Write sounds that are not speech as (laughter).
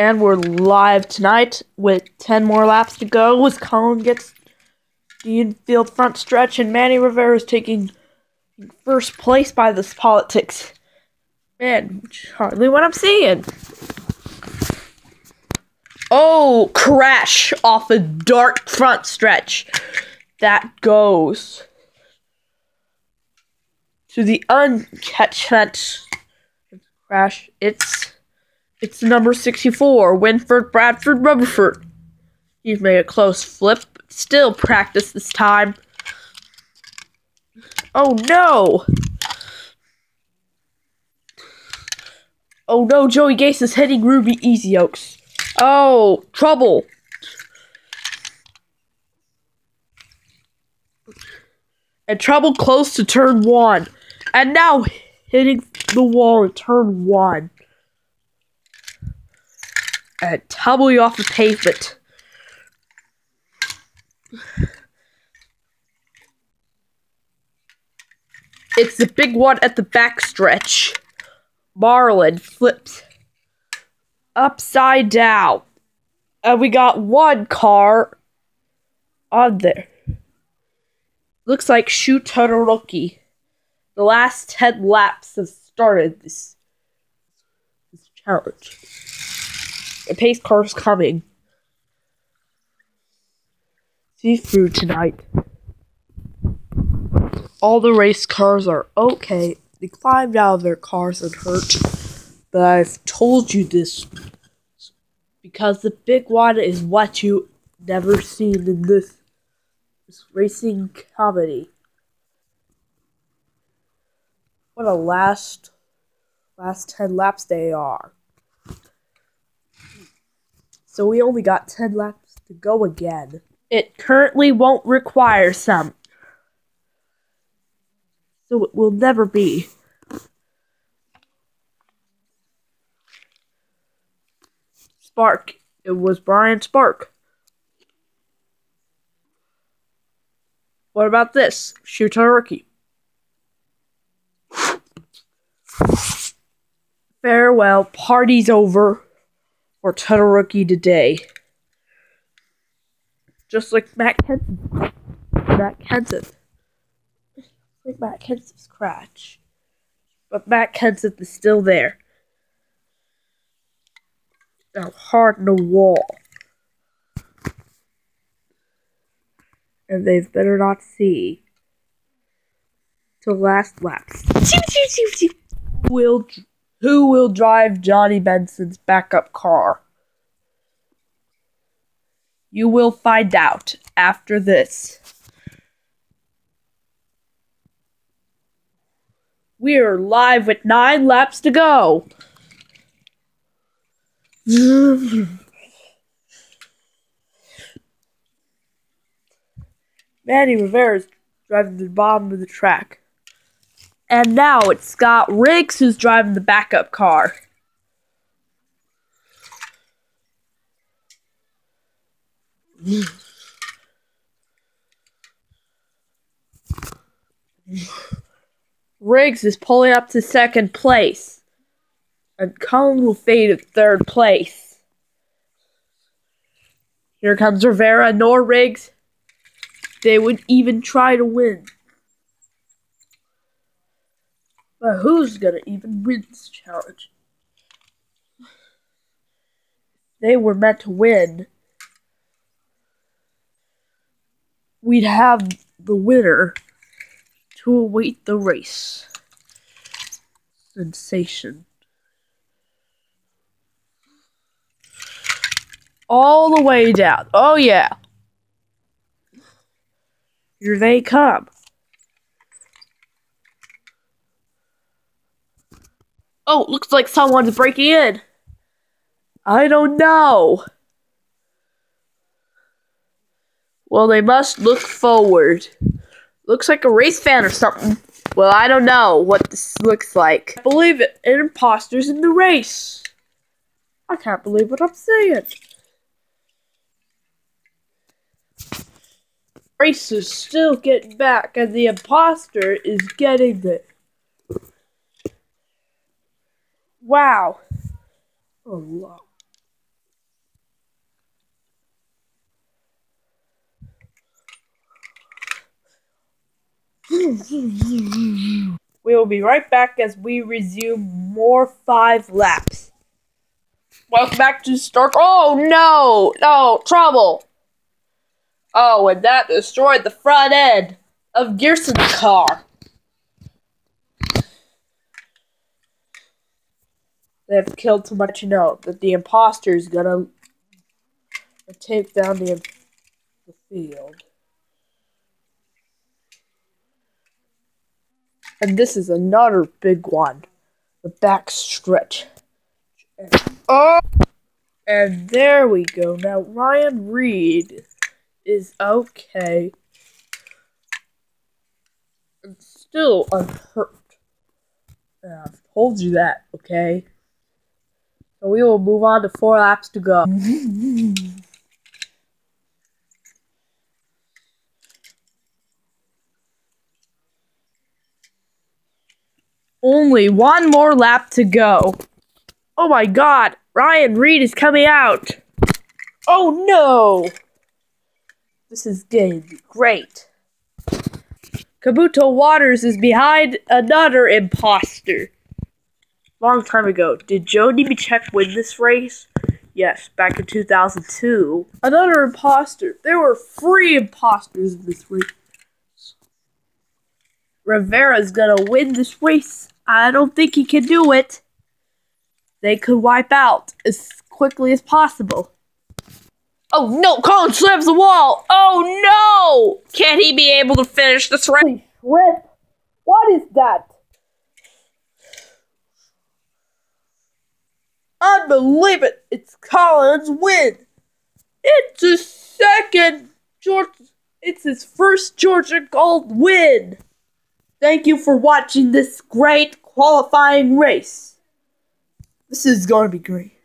And we're live tonight with 10 more laps to go as Colin gets the infield front stretch and Manny Rivera is taking first place by this politics. Man, hardly what I'm seeing. Oh, crash off a dark front stretch. That goes to the uncatchment crash. It's it's number 64, Winford Bradford Rutherford. He's made a close flip, but still practice this time. Oh no! Oh no, Joey Gase is hitting Ruby Easy Oaks. Oh, trouble! And trouble close to turn one. And now hitting the wall in turn one. And tumbling off the pavement. It's the big one at the back stretch. Marlin flips upside down. And we got one car on there. Looks like Shu Todoroki. The last 10 laps have started this, this challenge. The pace car's coming. See through tonight. All the race cars are okay. They climbed out of their cars and hurt. But I've told you this because the big one is what you never seen in this, racing comedy. What a last last 10 laps they are. So we only got 10 laps to go again. It currently won't require some. So it will never be. Spark. It was Brian Spark. What about this? Shoot rookie. Farewell, party's over for Todoroki today. Just like Matt Kenseth. Matt Kenseth. Like Matt Kenseth's crash. But Matt Kenseth is still there. Now hard in the wall. And they've better not see till last laps. Will who will drive Johnny Benson's backup car? You will find out after this. We're live with nine laps to go. (laughs) Manny Rivera's driving to the bottom of the track. And now it's Scott Riggs who's driving the backup car. Riggs is pulling up to second place. And Colin will fade at third place. Here comes Rivera, nor Riggs. They would even try to win. But who's gonna even win this challenge? They were meant to win. We'd have the winner to await the race. Sensation. All the way down. Oh, yeah. Here they come. Oh, looks like someone's breaking in. I don't know. Well, they must look forward. Looks like a race fan or something. Well, I don't know what this looks like. I believe it. An imposter's in the race. I can't believe what I'm saying. Race is still getting back, and the imposter is getting there. Wow. Oh, A lot. we will be right back as we resume more five laps. Welcome back to Stark. Oh no! No! Trouble! Oh, and that destroyed the front end of Gearson's car. They have killed too much to know that the imposter is gonna take down the, the field. And this is another big one. The back stretch. Oh! And there we go. Now, Ryan Reed is okay. And still unhurt. I've told you that, okay? So we will move on to four laps to go. (laughs) Only one more lap to go. Oh my god, Ryan Reed is coming out. Oh no! This is going to be great. Kabuto Waters is behind another imposter. Long time ago, did Joe Nemechek win this race? Yes, back in 2002. Another imposter. There were three imposters in this race. Rivera's gonna win this race. I don't think he can do it. They could wipe out as quickly as possible. Oh no, Colin slams the wall! Oh no! Can he be able to finish this race? Rip! What is that? Unbelievable! It's Collins' win! It's his second Georgia. It's his first Georgia Gold win! Thank you for watching this great qualifying race. This is to be great.